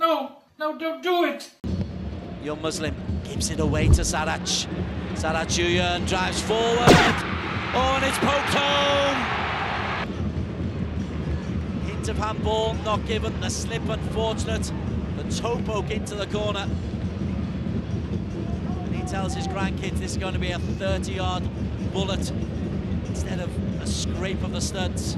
No, no, don't do it. Young Muslim gives it away to Sarac. Sarac Uyan uh, drives forward. Oh, and it's poked home. Hint of handball, not given. The slip unfortunate. The toe poke into the corner. And he tells his grandkids this is going to be a 30 yard bullet instead of a scrape of the studs.